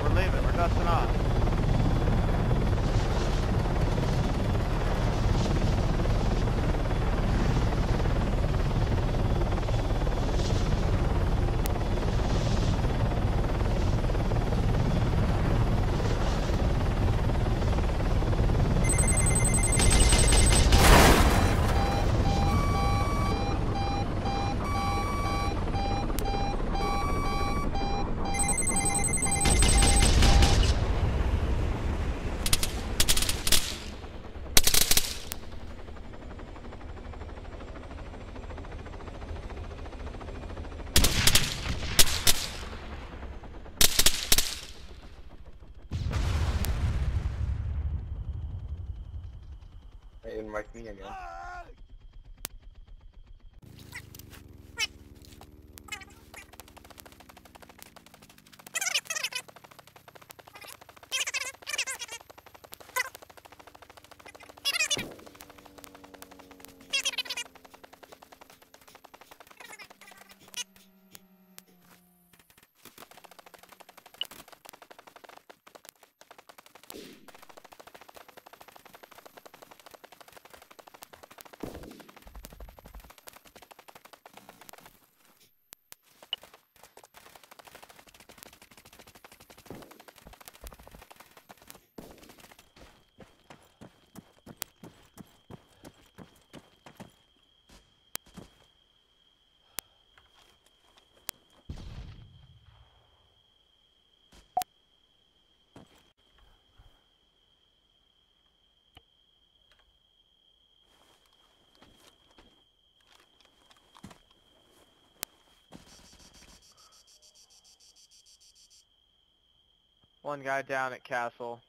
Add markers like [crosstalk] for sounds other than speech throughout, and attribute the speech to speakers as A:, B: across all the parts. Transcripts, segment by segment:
A: We're leaving. We're dusting off. vaktini geliyor.
B: One guy down at castle.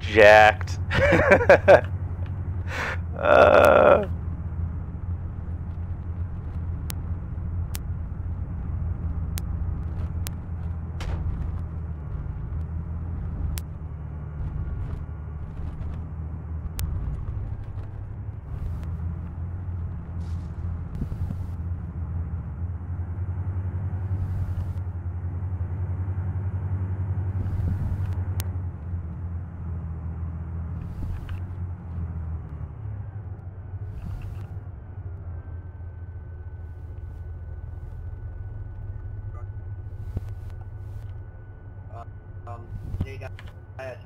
A: Jacked. [laughs] uh,
C: they